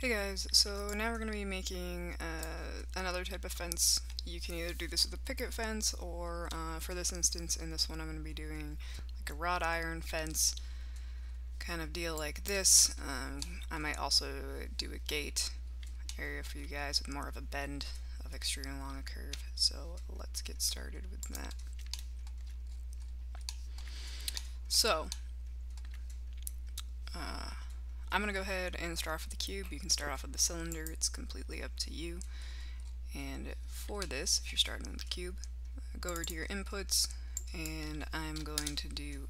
Hey guys, so now we're going to be making uh, another type of fence. You can either do this with a picket fence or uh, for this instance in this one I'm going to be doing like a wrought iron fence kind of deal like this. Um, I might also do a gate area for you guys with more of a bend of extruding along a curve. So let's get started with that. So, uh, I'm going to go ahead and start off with the cube. You can start off with the cylinder. It's completely up to you. And for this, if you're starting with the cube, go over to your inputs, and I'm going to do,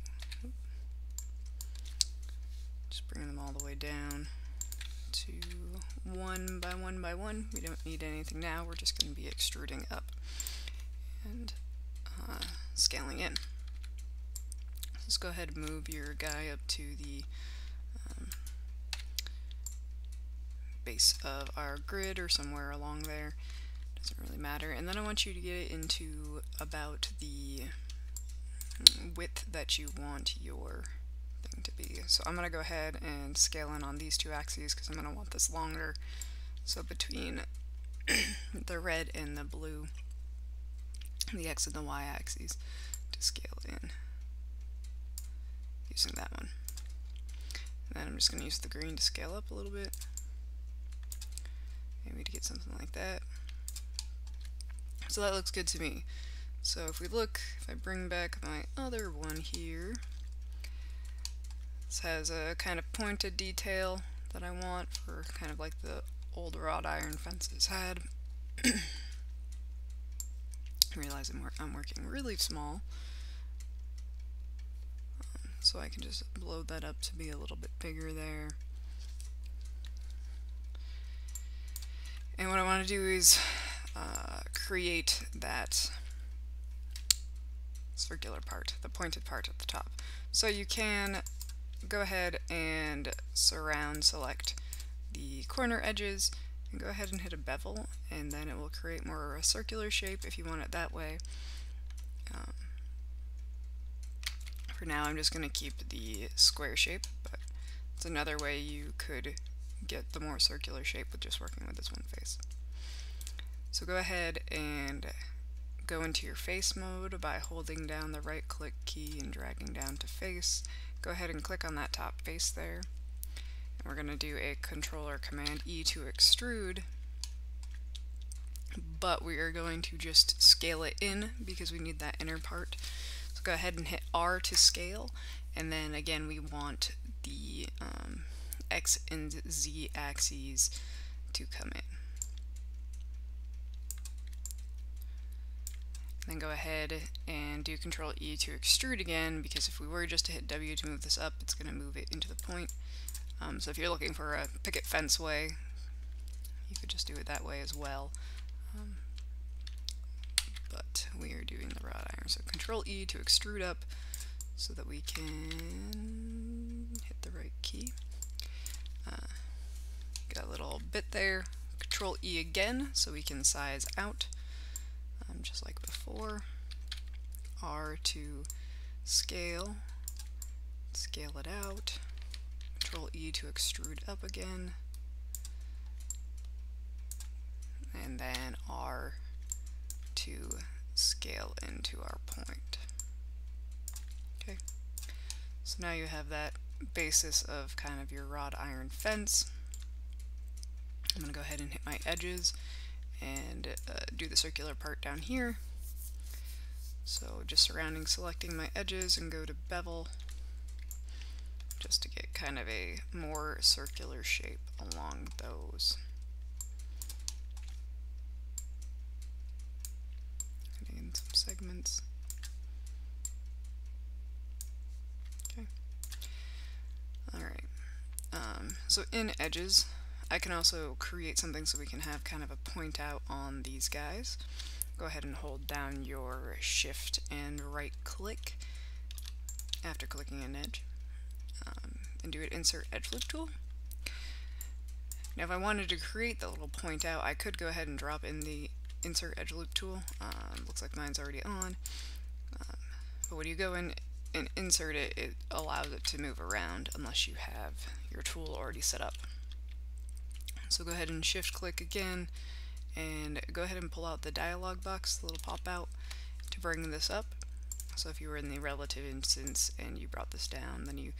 just bring them all the way down to one by one by one. We don't need anything now. We're just going to be extruding up and uh, scaling in. Let's go ahead and move your guy up to the base of our grid or somewhere along there. Doesn't really matter. And then I want you to get it into about the width that you want your thing to be. So I'm going to go ahead and scale in on these two axes because I'm going to want this longer. So between the red and the blue, the x and the y axes, to scale in using that one. And then I'm just going to use the green to scale up a little bit maybe to get something like that. So that looks good to me. So if we look, if I bring back my other one here, this has a kind of pointed detail that I want for kind of like the old wrought iron fences had. I realize I'm, wor I'm, working really small. Um, so I can just blow that up to be a little bit bigger there. And what I want to do is uh, create that circular part, the pointed part at the top. So you can go ahead and surround select the corner edges and go ahead and hit a bevel and then it will create more of a circular shape if you want it that way. Um, for now I'm just going to keep the square shape but it's another way you could get the more circular shape with just working with this one face. So go ahead and go into your face mode by holding down the right click key and dragging down to face. Go ahead and click on that top face there. And we're going to do a controller command E to extrude but we are going to just scale it in because we need that inner part. So go ahead and hit R to scale and then again we want the um, X and Z axes to come in. Then go ahead and do Control E to extrude again because if we were just to hit W to move this up, it's going to move it into the point. Um, so if you're looking for a picket fence way, you could just do it that way as well. Um, but we are doing the wrought iron. So Control E to extrude up so that we can hit the right key. Got a little bit there. Control E again so we can size out um, just like before. R to scale, scale it out. Control E to extrude up again. And then R to scale into our point. Okay, so now you have that basis of kind of your wrought iron fence. I'm going to go ahead and hit my edges and uh, do the circular part down here. So just surrounding selecting my edges and go to bevel just to get kind of a more circular shape along those. in some segments. Okay. Alright. Um, so in edges, I can also create something so we can have kind of a point out on these guys. Go ahead and hold down your shift and right click after clicking an edge um, and do an insert edge loop tool. Now if I wanted to create the little point out I could go ahead and drop in the insert edge loop tool. Um, looks like mine's already on. Um, but when you go in and insert it, it allows it to move around unless you have your tool already set up. So go ahead and shift click again and go ahead and pull out the dialog box, the little pop out to bring this up. So if you were in the relative instance and you brought this down, then you,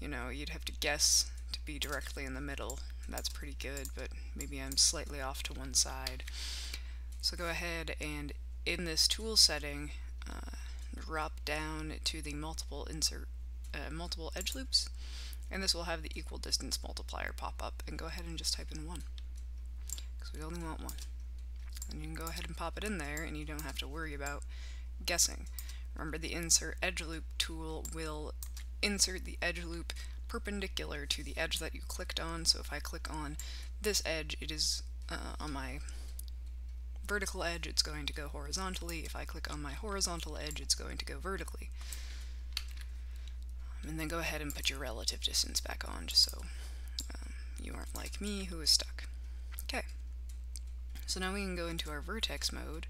you know, you'd have to guess to be directly in the middle. That's pretty good, but maybe I'm slightly off to one side. So go ahead and in this tool setting, uh, drop down to the multiple insert, uh, multiple edge loops, and this will have the equal distance multiplier pop up, and go ahead and just type in 1, because we only want 1. And you can go ahead and pop it in there, and you don't have to worry about guessing. Remember the insert edge loop tool will insert the edge loop perpendicular to the edge that you clicked on, so if I click on this edge, it is uh, on my vertical edge, it's going to go horizontally. If I click on my horizontal edge, it's going to go vertically. And then go ahead and put your relative distance back on, just so um, you aren't like me who is stuck. Okay. So now we can go into our vertex mode,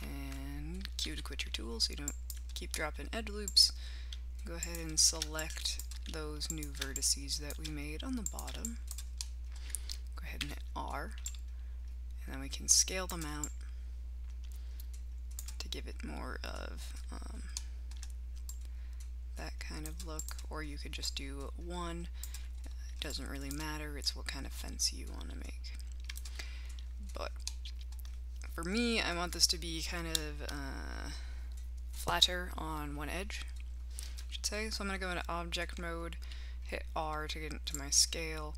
and Q to quit your tool so you don't keep dropping edge loops. Go ahead and select those new vertices that we made on the bottom. Go ahead and hit R and then we can scale them out to give it more of um, that kind of look. Or you could just do one. It doesn't really matter. It's what kind of fence you want to make. But for me I want this to be kind of uh, flatter on one edge I should say. So I'm going to go into object mode hit R to get into my scale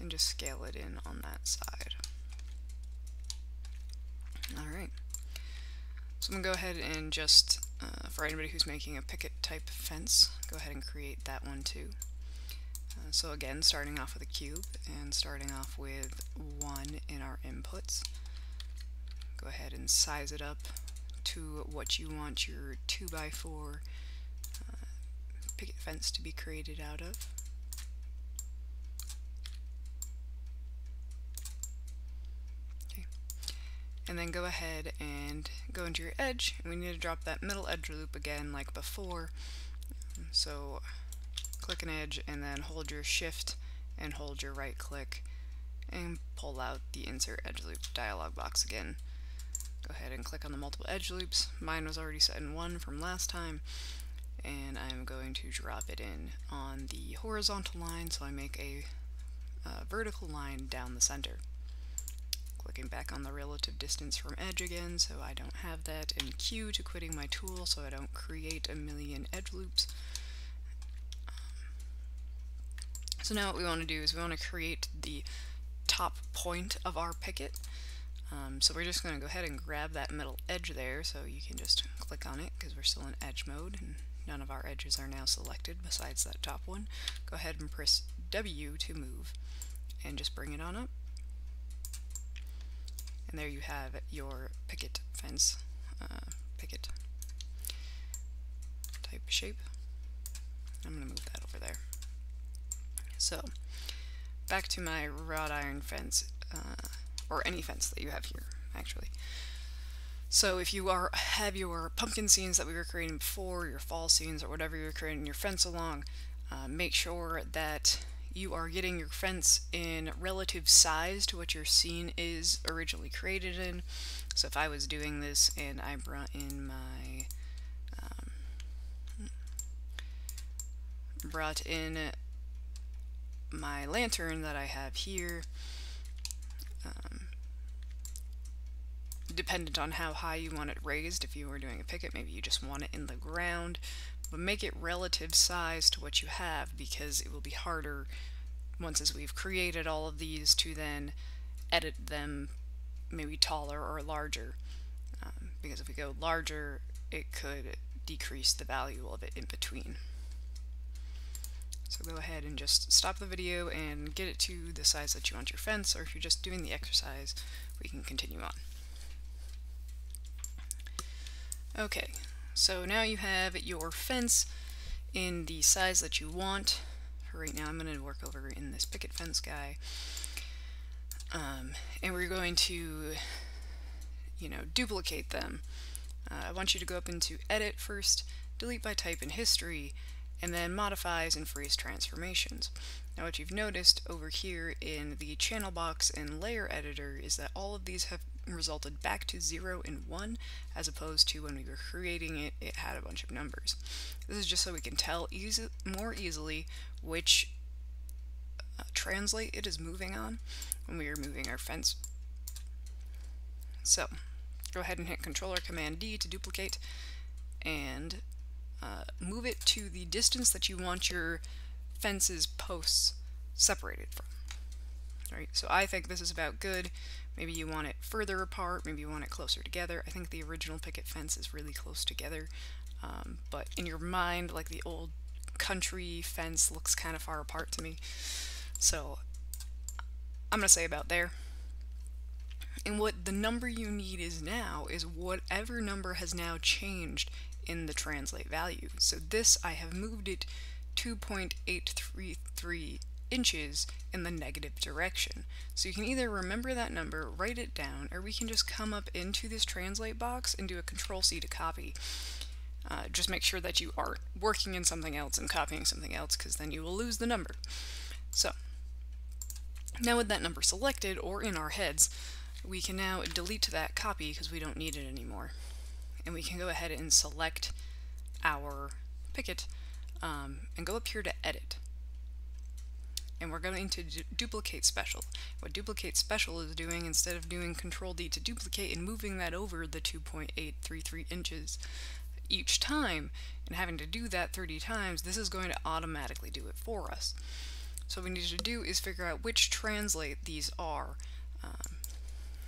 and just scale it in on that side Alright. So I'm going to go ahead and just, uh, for anybody who's making a picket type fence, go ahead and create that one too. Uh, so again, starting off with a cube and starting off with 1 in our inputs. Go ahead and size it up to what you want your 2x4 uh, picket fence to be created out of. And then go ahead and go into your edge and we need to drop that middle edge loop again like before. So click an edge and then hold your shift and hold your right click and pull out the insert edge loop dialog box again. Go ahead and click on the multiple edge loops. Mine was already set in 1 from last time and I'm going to drop it in on the horizontal line so I make a, a vertical line down the center clicking back on the relative distance from edge again so I don't have that, and Q to quitting my tool so I don't create a million edge loops. So now what we want to do is we want to create the top point of our picket. Um, so we're just going to go ahead and grab that middle edge there so you can just click on it because we're still in edge mode and none of our edges are now selected besides that top one. Go ahead and press W to move and just bring it on up. And there you have your picket fence, uh, picket type shape. I'm going to move that over there. So, back to my wrought iron fence, uh, or any fence that you have here, actually. So if you are have your pumpkin scenes that we were creating before, your fall scenes, or whatever you're creating your fence along, uh, make sure that you are getting your fence in relative size to what your scene is originally created in. So if I was doing this and I brought in my um, brought in my lantern that I have here, um, dependent on how high you want it raised, if you were doing a picket, maybe you just want it in the ground but make it relative size to what you have because it will be harder once as we've created all of these to then edit them maybe taller or larger um, because if we go larger it could decrease the value of it in between. So go ahead and just stop the video and get it to the size that you want your fence or if you're just doing the exercise we can continue on. Okay, so now you have your fence in the size that you want. For right now I'm going to work over in this picket fence guy. Um, and we're going to, you know, duplicate them. Uh, I want you to go up into Edit first, Delete by Type in History, and then Modifies and Freeze Transformations. Now what you've noticed over here in the channel box and layer editor is that all of these have resulted back to 0 and 1 as opposed to when we were creating it, it had a bunch of numbers. This is just so we can tell easy, more easily which uh, translate it is moving on when we are moving our fence. So go ahead and hit Controller Command D to duplicate and uh, move it to the distance that you want your fence's posts separated from. Right, so I think this is about good. Maybe you want it further apart, maybe you want it closer together. I think the original picket fence is really close together, um, but in your mind, like the old country fence looks kind of far apart to me. So I'm going to say about there. And what the number you need is now is whatever number has now changed in the translate value. So this, I have moved it 2.833 inches in the negative direction. So you can either remember that number, write it down, or we can just come up into this translate box and do a control C to copy. Uh, just make sure that you are working in something else and copying something else because then you will lose the number. So now with that number selected or in our heads, we can now delete that copy because we don't need it anymore. And we can go ahead and select our picket um, and go up here to edit. And we're going to du duplicate special. What duplicate special is doing, instead of doing control D to duplicate and moving that over the 2.833 inches each time, and having to do that 30 times, this is going to automatically do it for us. So what we need to do is figure out which translate these are. Um,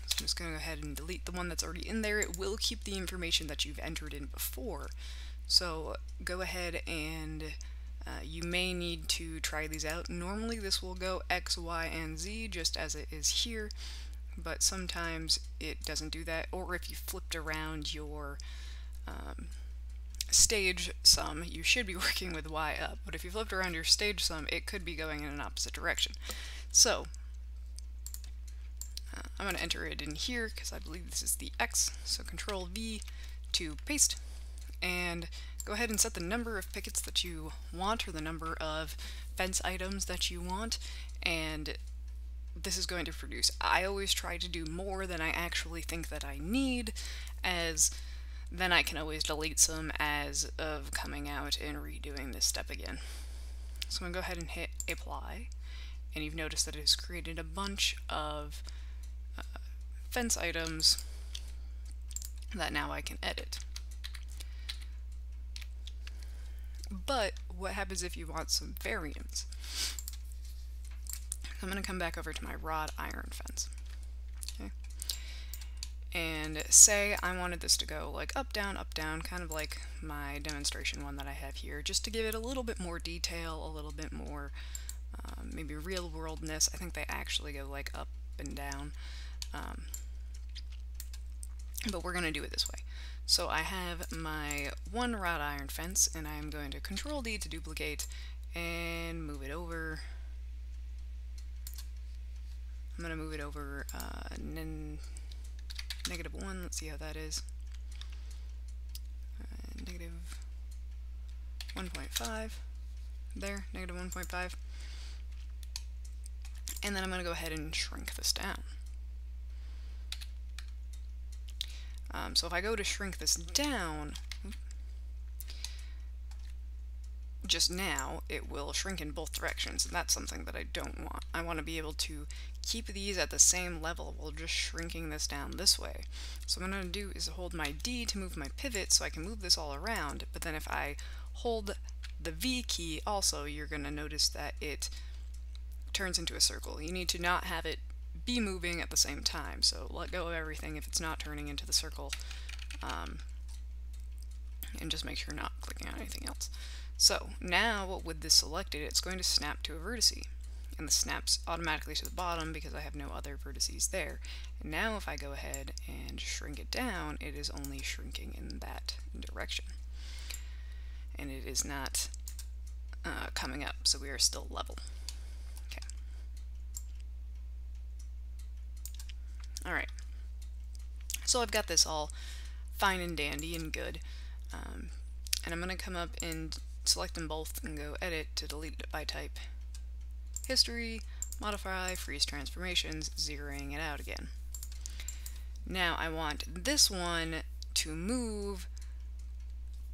so I'm just going to go ahead and delete the one that's already in there. It will keep the information that you've entered in before. So go ahead and uh, you may need to try these out. Normally this will go X, Y, and Z just as it is here, but sometimes it doesn't do that. Or if you flipped around your um, stage sum, you should be working with y up, but if you flipped around your stage sum, it could be going in an opposite direction. So, uh, I'm going to enter it in here because I believe this is the x, so control V to paste, and go ahead and set the number of pickets that you want, or the number of fence items that you want, and this is going to produce. I always try to do more than I actually think that I need, as then I can always delete some as of coming out and redoing this step again. So I'm going to go ahead and hit apply and you've noticed that it has created a bunch of uh, fence items that now I can edit. But what happens if you want some variance? I'm going to come back over to my wrought iron fence and say I wanted this to go like up, down, up, down, kind of like my demonstration one that I have here, just to give it a little bit more detail, a little bit more um, maybe real worldness. I think they actually go like up and down. Um, but we're going to do it this way. So I have my one wrought iron fence and I'm going to control D to duplicate and move it over. I'm going to move it over uh, negative 1, let's see how that is. Uh, negative 1.5, there, negative 1.5. And then I'm going to go ahead and shrink this down. Um, so if I go to shrink this down, just now, it will shrink in both directions, and that's something that I don't want. I want to be able to keep these at the same level while just shrinking this down this way. So what I'm going to do is hold my D to move my pivot so I can move this all around, but then if I hold the V key also, you're going to notice that it turns into a circle. You need to not have it be moving at the same time, so let go of everything if it's not turning into the circle, um, and just make sure you're not clicking on anything else. So now with this selected, it's going to snap to a vertice. And the snaps automatically to the bottom because I have no other vertices there. And now if I go ahead and shrink it down, it is only shrinking in that direction. And it is not uh, coming up, so we are still level. Alright. So I've got this all fine and dandy and good. Um, and I'm going to come up and select them both and go edit to delete it by type history, modify, freeze transformations, zeroing it out again. Now I want this one to move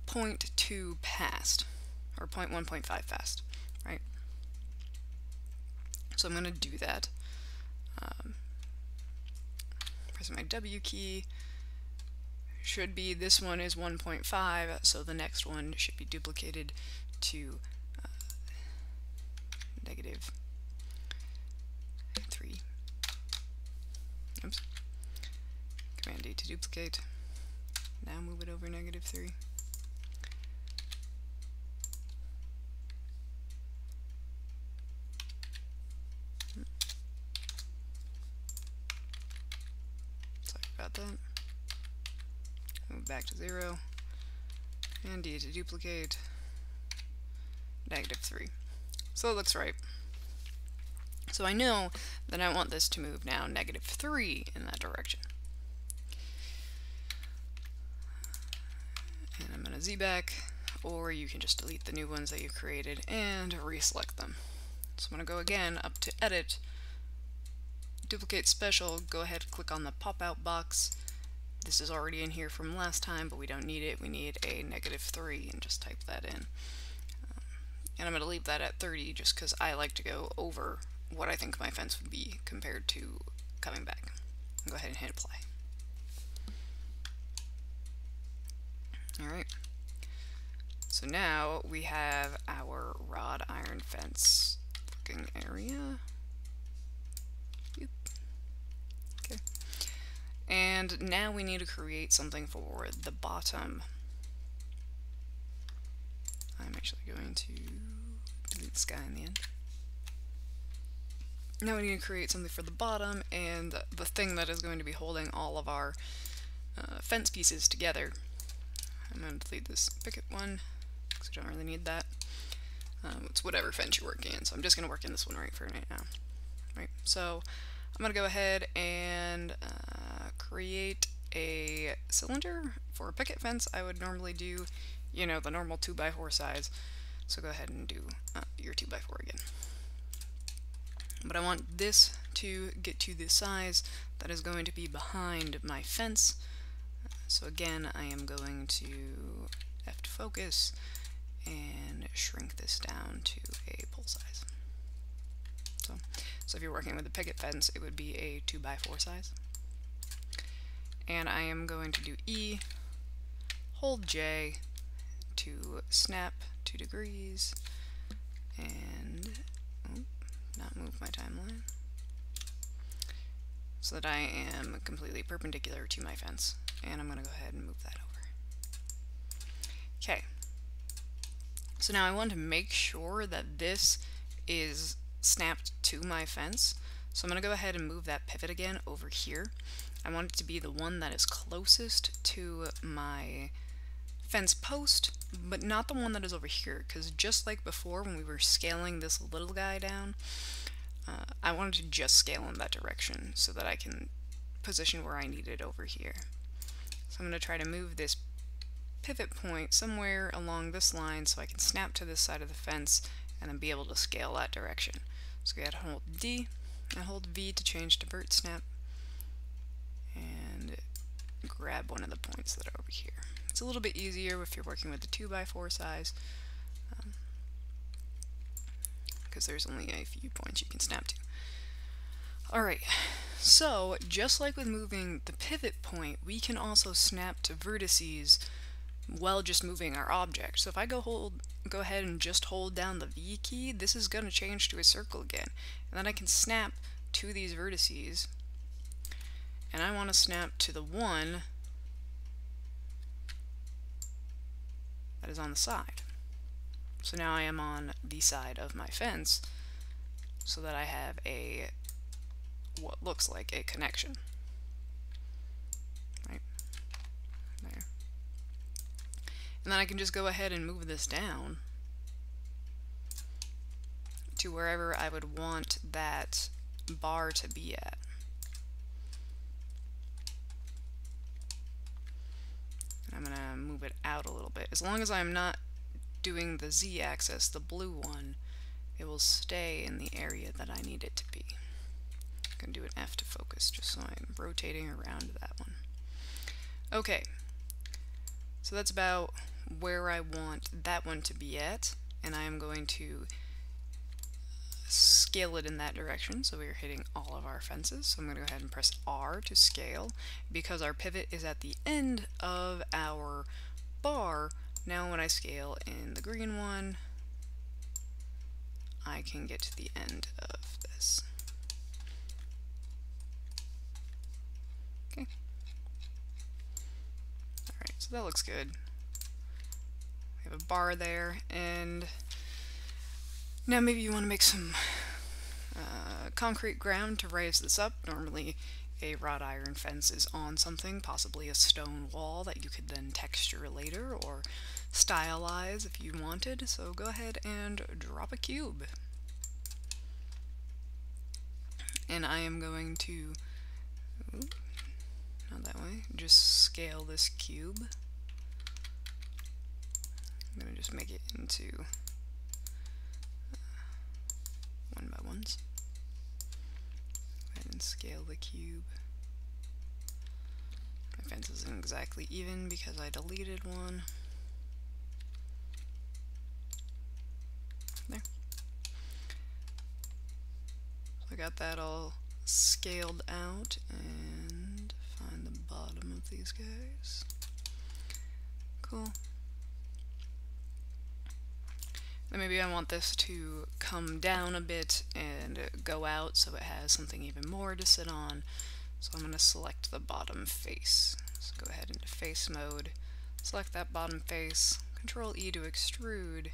0.2 past, or 0.1.5 fast, right? So I'm going to do that. Um, pressing my W key, should be this one is 1.5, so the next one should be duplicated to uh, negative 3. Oops. Command D to duplicate. Now move it over negative 3. Sorry about that. Move back to 0. And D to duplicate. Negative 3. So it looks right. So I know that I want this to move now negative 3 in that direction. And I'm going to Z back, or you can just delete the new ones that you created and reselect them. So I'm going to go again up to Edit, Duplicate Special, go ahead and click on the pop-out box. This is already in here from last time, but we don't need it. We need a negative 3 and just type that in. Um, and I'm going to leave that at 30 just because I like to go over what I think my fence would be compared to coming back. Go ahead and hit apply. Alright. So now we have our wrought iron fence looking area. And now we need to create something for the bottom. I'm actually going to delete this guy in the end. Now we need to create something for the bottom and the thing that is going to be holding all of our uh, fence pieces together. I'm going to delete this picket one because I don't really need that. Um, it's whatever fence you're working in, so I'm just going to work in this one right for right now. Right, so I'm going to go ahead and uh, create a cylinder for a picket fence. I would normally do, you know, the normal 2x4 size. So go ahead and do uh, your 2x4 again but I want this to get to the size that is going to be behind my fence. So again, I am going to F to focus and shrink this down to a pole size. So, so if you're working with a picket fence, it would be a 2x4 size. And I am going to do E, hold J to snap 2 degrees, and not move my timeline so that I am completely perpendicular to my fence. And I'm going to go ahead and move that over. Okay. So now I want to make sure that this is snapped to my fence. So I'm going to go ahead and move that pivot again over here. I want it to be the one that is closest to my fence post, but not the one that is over here, because just like before when we were scaling this little guy down, uh, I wanted to just scale in that direction so that I can position where I need it over here. So I'm going to try to move this pivot point somewhere along this line so I can snap to this side of the fence and then be able to scale that direction. So we got to hold D and hold V to change to vert snap grab one of the points that are over here. It's a little bit easier if you're working with the 2x4 size because um, there's only a few points you can snap to. Alright, so just like with moving the pivot point, we can also snap to vertices while just moving our object. So if I go hold, go ahead and just hold down the V key, this is going to change to a circle again. And then I can snap to these vertices. And I want to snap to the one that is on the side. So now I am on the side of my fence so that I have a what looks like a connection. Right there. And then I can just go ahead and move this down to wherever I would want that bar to be at. I'm going to move it out a little bit. As long as I'm not doing the z-axis, the blue one, it will stay in the area that I need it to be. I'm going to do an F to focus just so I'm rotating around that one. Okay, so that's about where I want that one to be at, and I am going to scale it in that direction. So we're hitting all of our fences. So I'm going to go ahead and press R to scale. Because our pivot is at the end of our bar, now when I scale in the green one, I can get to the end of this. Okay. Alright, so that looks good. We have a bar there, and now maybe you want to make some uh, concrete ground to raise this up. Normally a wrought iron fence is on something, possibly a stone wall that you could then texture later or stylize if you wanted. So go ahead and drop a cube. And I am going to, not that way, just scale this cube. I'm going to just make it into one by ones. And scale the cube. My fence isn't exactly even because I deleted one. There. So I got that all scaled out and find the bottom of these guys. Cool. Maybe I want this to come down a bit and go out so it has something even more to sit on. So I'm going to select the bottom face. So go ahead into face mode, select that bottom face, control E to extrude,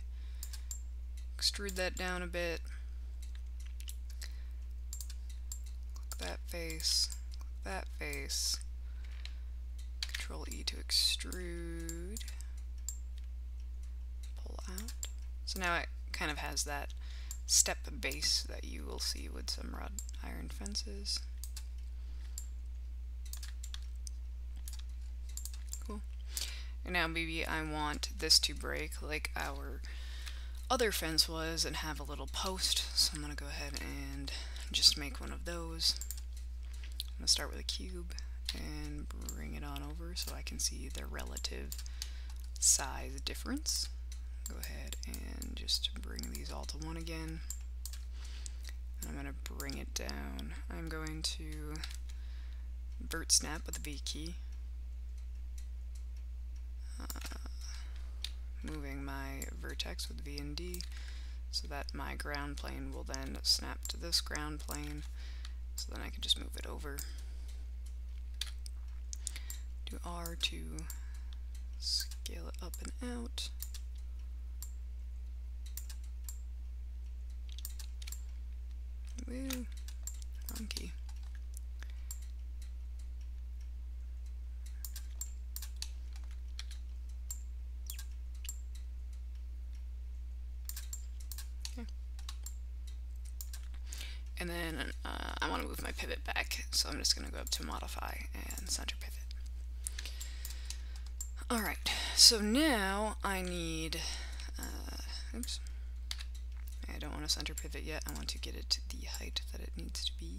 extrude that down a bit, click that face, click that face, control E to extrude, pull out. So now it kind of has that step base that you will see with some wrought iron fences. Cool. And now maybe I want this to break like our other fence was and have a little post. So I'm going to go ahead and just make one of those. I'm going to start with a cube and bring it on over so I can see the relative size difference go ahead and just bring these all to one again. And I'm going to bring it down. I'm going to vert snap with the V key. Uh, moving my vertex with V and D so that my ground plane will then snap to this ground plane so then I can just move it over. Do R to scale it up and out. Woo. Okay. And then uh, I want to move my pivot back, so I'm just going to go up to modify and center pivot. Alright, so now I need, uh, oops, don't want to center pivot yet. I want to get it to the height that it needs to be.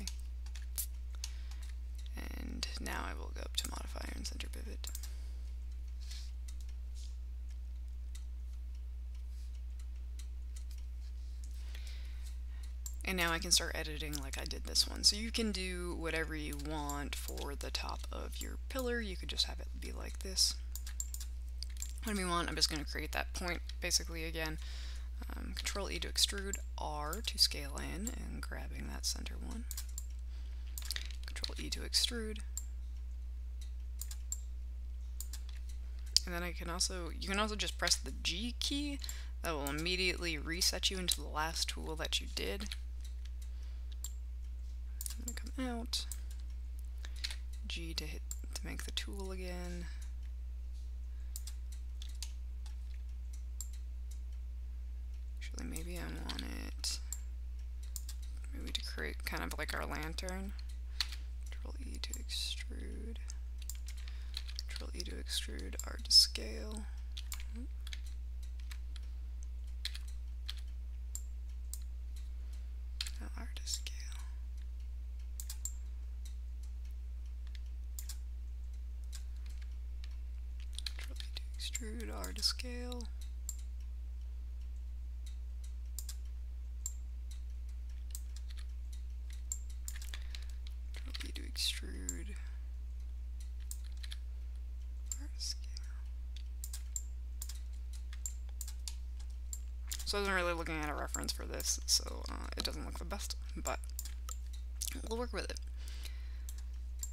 Okay. And now I will go up to modifier and center pivot. And now I can start editing like I did this one. So you can do whatever you want for the top of your pillar. You could just have it be like this. Whatever you want, I'm just going to create that point basically again. Um, Control E to extrude, R to scale in and grabbing that center one. Control E to extrude. And then I can also, you can also just press the G key. That will immediately reset you into the last tool that you did out. G to hit to make the tool again. Actually, maybe I want it maybe to create kind of like our lantern. Control E to extrude. Control E to extrude, R to scale. Now R to scale. Control E to extrude, R to scale. Control E to extrude. Scale. So I wasn't really looking at a reference for this, so uh, it doesn't look the best, but we'll work with it.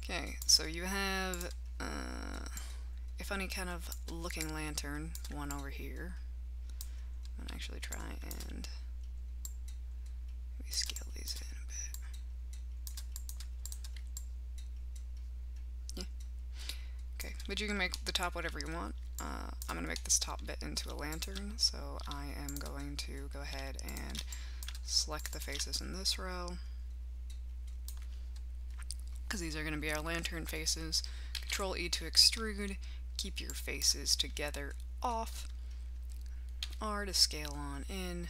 Okay, so you have uh, a funny kind of looking lantern, one over here. I'm gonna actually try and scale these in a bit. Yeah. Okay, but you can make the top whatever you want. Uh, I'm going to make this top bit into a lantern, so I am going to go ahead and select the faces in this row because these are going to be our lantern faces. Control E to extrude, keep your faces together off, R to scale on in,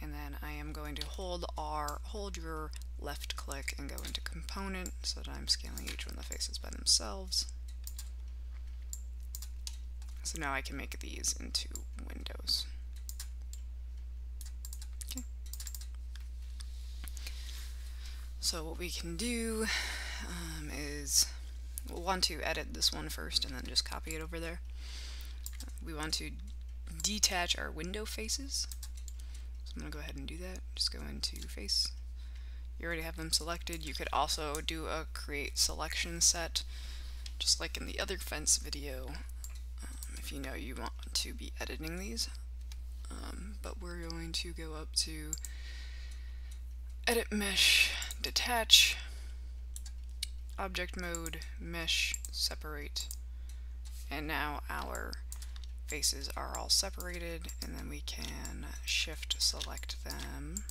and then I am going to hold R, hold your left click and go into component so that I'm scaling each one of the faces by themselves. So now I can make these into windows. Okay. So what we can do um, is we'll want to edit this one first and then just copy it over there. We want to detach our window faces. So I'm going to go ahead and do that. Just go into face, you already have them selected. You could also do a create selection set, just like in the other fence video, um, if you know you want to be editing these. Um, but we're going to go up to edit mesh, detach, object mode, mesh, separate, and now our faces are all separated and then we can shift select them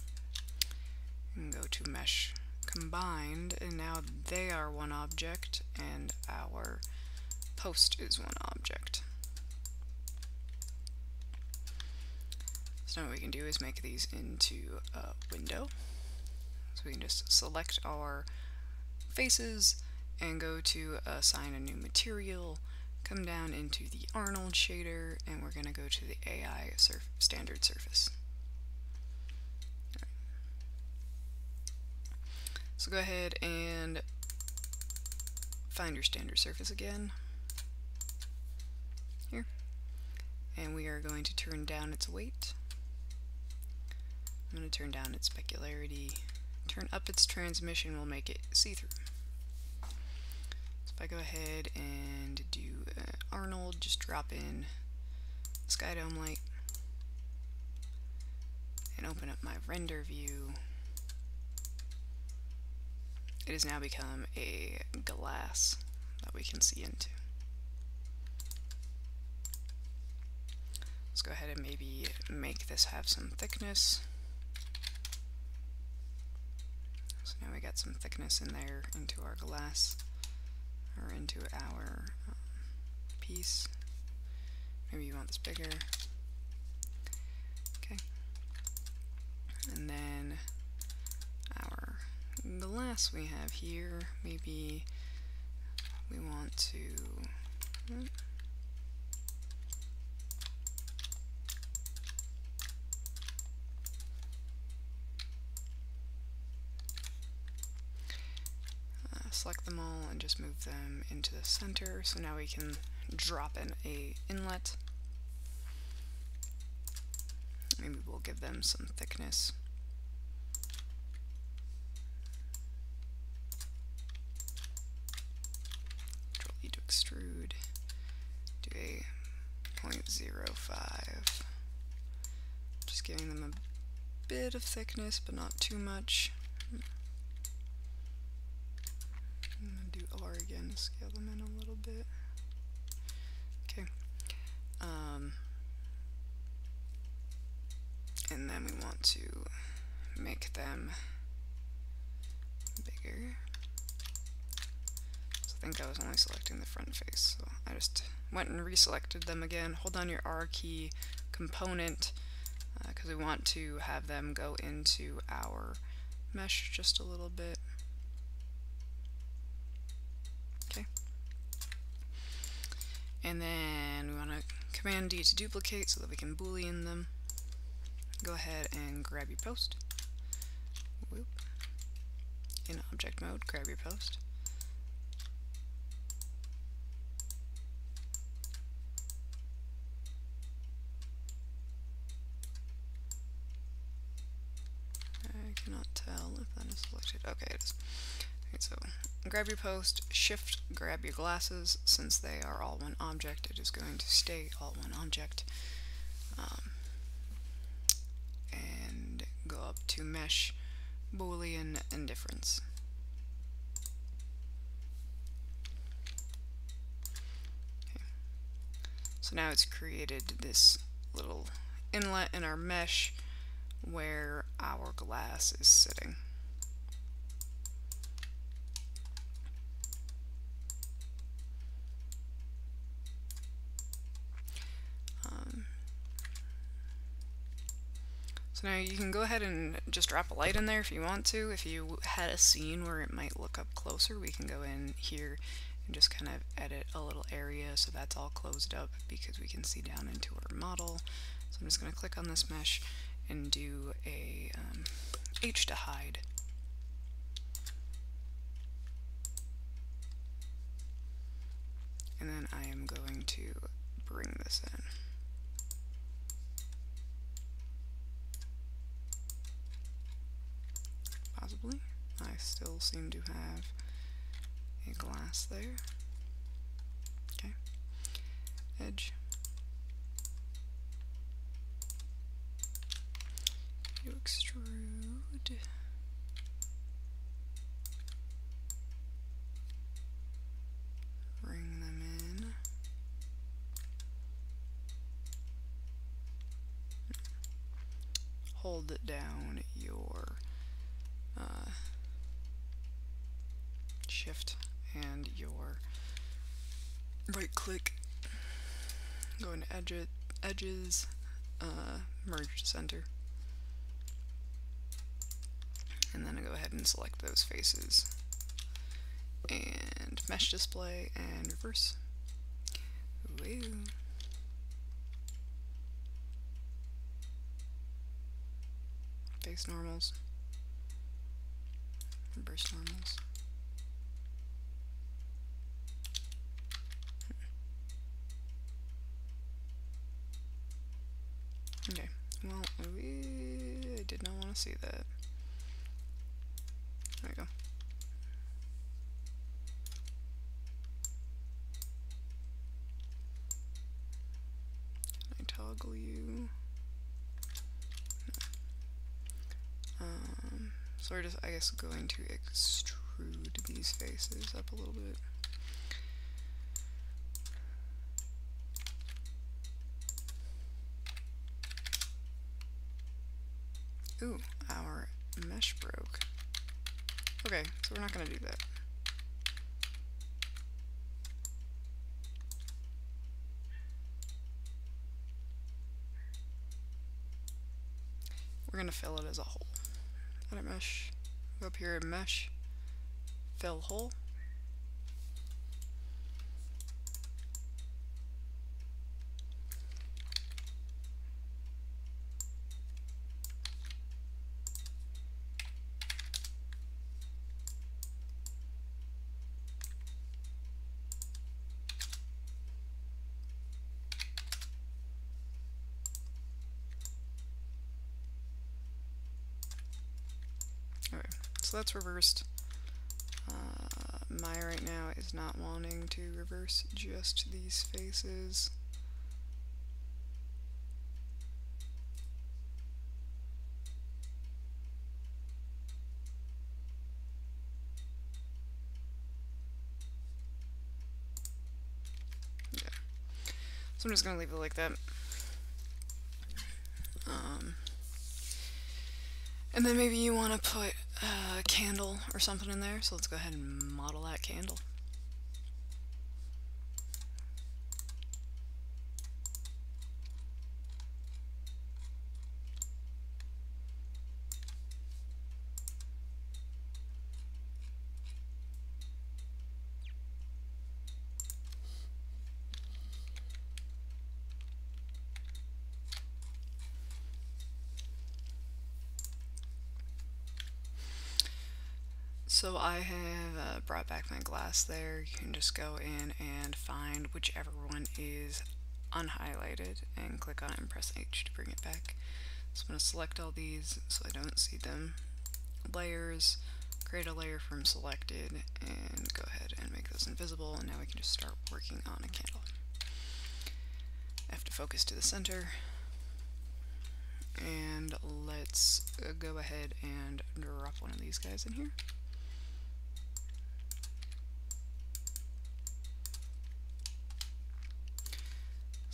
and go to mesh combined and now they are one object and our post is one object. So now what we can do is make these into a window. So we can just select our faces and go to assign a new material, come down into the Arnold shader, and we're going to go to the AI surf standard surface. So go ahead and find your standard surface again. Here. And we are going to turn down its weight. I'm going to turn down its specularity. Turn up its transmission we'll make it see-through. If I go ahead and do uh, Arnold, just drop in Sky Dome light and open up my render view it has now become a glass that we can see into. Let's go ahead and maybe make this have some thickness. So now we got some thickness in there into our glass, or into our um, piece. Maybe you want this bigger. Okay. And then our glass we have here, maybe we want to select them all and just move them into the center. So now we can drop in a inlet. Maybe we'll give them some thickness. Extrude, do a 0.05, just giving them a bit of thickness but not too much. I'm going to do R again to scale them in a little Okay. Um, and then we want to make them bigger. I think I was only selecting the front face, so I just went and reselected them again. Hold down your R key component because uh, we want to have them go into our mesh just a little bit. Okay. And then we want to Command D to duplicate so that we can boolean them. Go ahead and grab your post. Whoop. In object mode, grab your post. I cannot tell if that is selected. Okay, it is. So grab your post, shift, grab your glasses. Since they are all one object, it is going to stay all one object. Um, and go up to mesh, boolean indifference. Okay. So now it's created this little inlet in our mesh where our glass is sitting. So now you can go ahead and just drop a light in there if you want to. If you had a scene where it might look up closer, we can go in here and just kind of edit a little area so that's all closed up because we can see down into our model. So I'm just going to click on this mesh and do a um, H to hide. And then I am going to bring this in. Possibly. I still seem to have a glass there. Okay. Edge. you extrude. Bring them in. Hold it down your uh, shift and your right click. Go into edge edges, uh, merge center and then I go ahead and select those faces and mesh display and reverse. Woo. Face normals, reverse normals. Okay, well, we, I did not want to see that. There we go. I toggle you? Um, so we're just, I guess, going to extrude these faces up a little bit. Ooh, broke. Okay, so we're not going to do that. We're going to fill it as a hole. Edit mesh, go up here and mesh, fill hole. So that's reversed. Uh, Maya right now is not wanting to reverse just these faces. Yeah. So I'm just going to leave it like that. Um, and then maybe you want to put candle or something in there. So let's go ahead and model that candle. So I have uh, brought back my glass there. You can just go in and find whichever one is unhighlighted and click on it and press H to bring it back. So I'm going to select all these so I don't see them. Layers, create a layer from selected and go ahead and make those invisible and now we can just start working on a candle. I have to focus to the center and let's go ahead and drop one of these guys in here.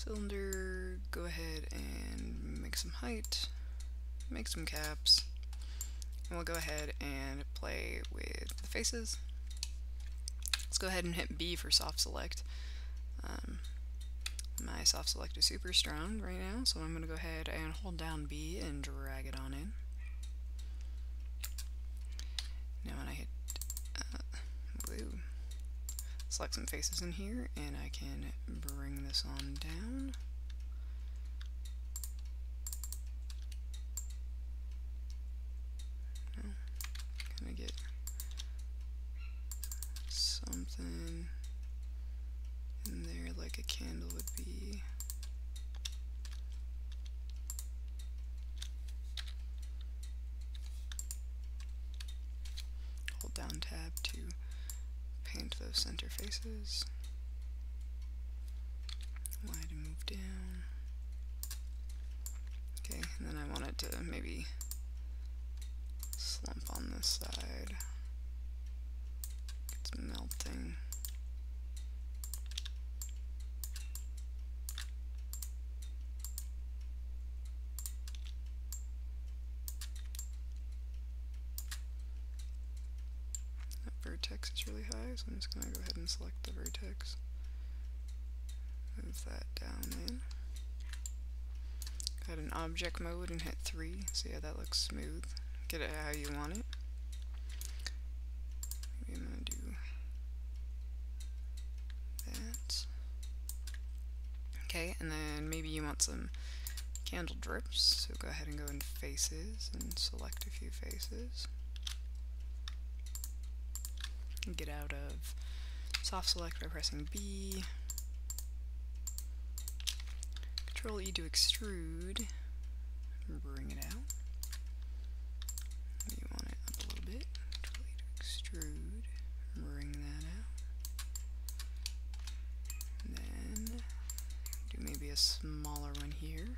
Cylinder, go ahead and make some height, make some caps, and we'll go ahead and play with the faces. Let's go ahead and hit B for soft select. Um, my soft select is super strong right now, so I'm going to go ahead and hold down B and drag it on in. Now when I hit uh, blue, select some faces in here, and I can bring this on down. Kind of get something in there like a candle would be. Hold down tab to those center faces. Y to move down. Okay, and then I want it to maybe slump on this side. It's melting. Vertex is really high, so I'm just going to go ahead and select the vertex. Move that down in. Go ahead object mode and hit 3. See how that looks smooth. Get it how you want it. Maybe I'm going to do that. Okay, and then maybe you want some candle drips, so go ahead and go in faces and select a few faces get out of soft select by pressing B. Control E to extrude. Bring it out. You want it up a little bit. Control E to extrude. Bring that out. And then do maybe a smaller one here.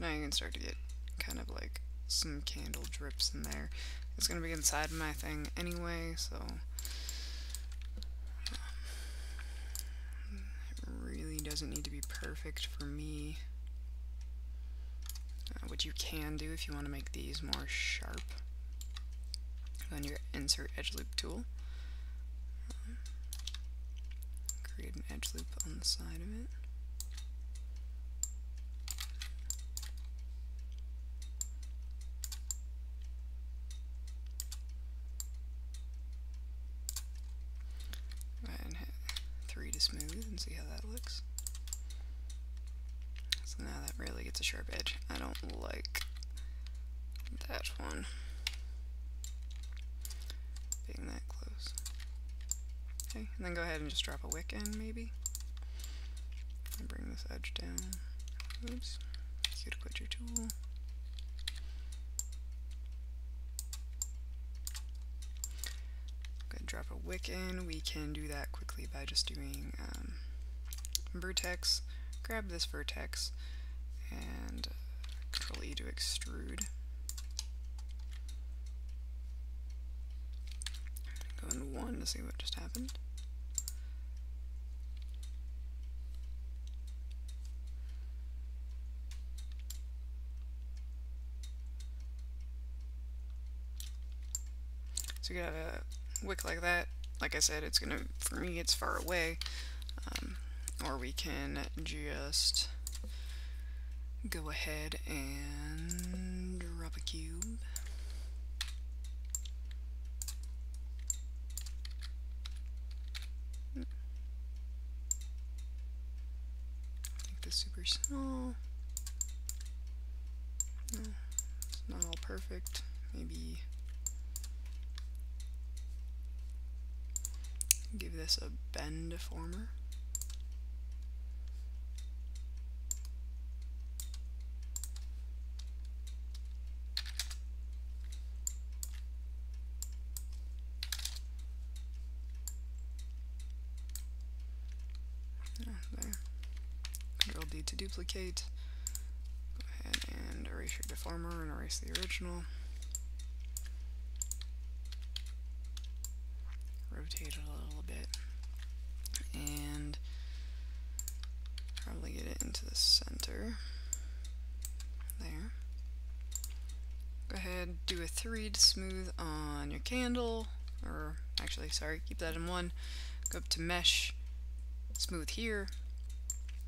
Now you can start to get kind of like some candle drips in there. It's going to be inside my thing anyway, so um, it really doesn't need to be perfect for me. Uh, what you can do if you want to make these more sharp, then your insert edge loop tool. Um, create an edge loop on the side of it. smooth and see how that looks. So now that really gets a sharp edge. I don't like that one being that close. Okay, and then go ahead and just drop a wick in maybe. And bring this edge down. Oops. You to quit your tool. drop a wick in, we can do that quickly by just doing um, vertex, grab this vertex, and control E to extrude. Go in one to see what just happened. So you got a wick like that. Like I said, it's gonna, for me, it's far away. Um, or we can just go ahead and drop a cube. Make this super small. No, it's not all perfect. Maybe give this a bend deformer. there. Control D to duplicate. Go ahead and erase your deformer and erase the original. Rotate it a little bit. And probably get it into the center. There. Go ahead, do a 3 to smooth on your candle, or actually, sorry, keep that in 1. Go up to Mesh, smooth here,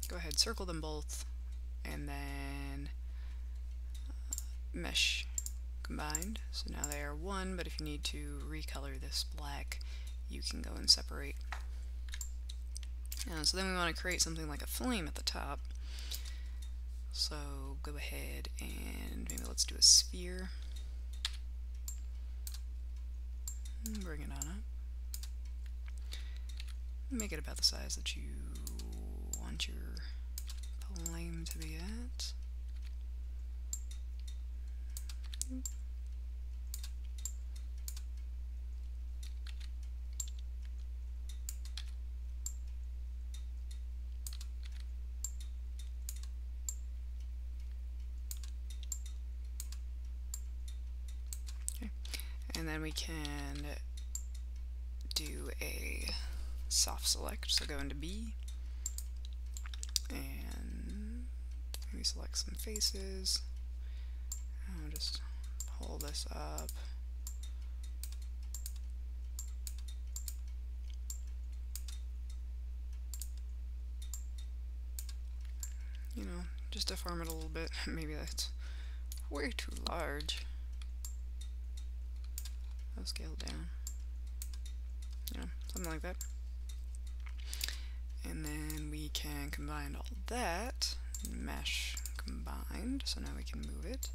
go ahead circle them both and then uh, mesh combined. So now they are one but if you need to recolor this black you can go and separate. Uh, so then we want to create something like a flame at the top. So go ahead and maybe let's do a sphere. Bring it on up. Make it about the size that you want your flame to be at. Okay. And then we can do a soft select, so go into B, and select some faces. I'll just pull this up. You know, just deform it a little bit. maybe that's way too large. I'll scale down. Know, something like that and then we can combine all that mesh combined so now we can move it.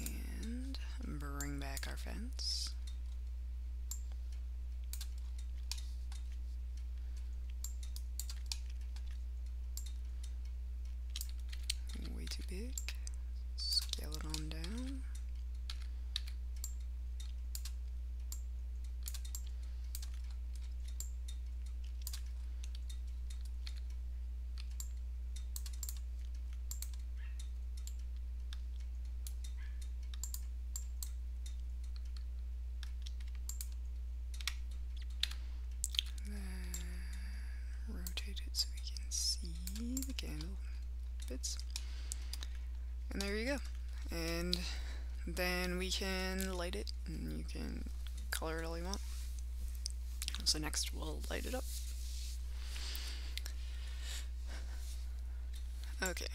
And bring back our fence. Way too big scale it on down so we can see the candle bits. And there you go. And then we can light it and you can color it all you want. So next we'll light it up. Okay.